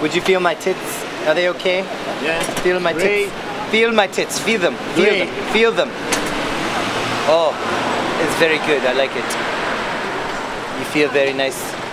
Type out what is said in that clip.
Would you feel my tits? Are they okay? Yeah. Feel my tits. Feel my tits. Feel them. Feel them. Feel them. Oh, it's very good. I like it. You feel very nice.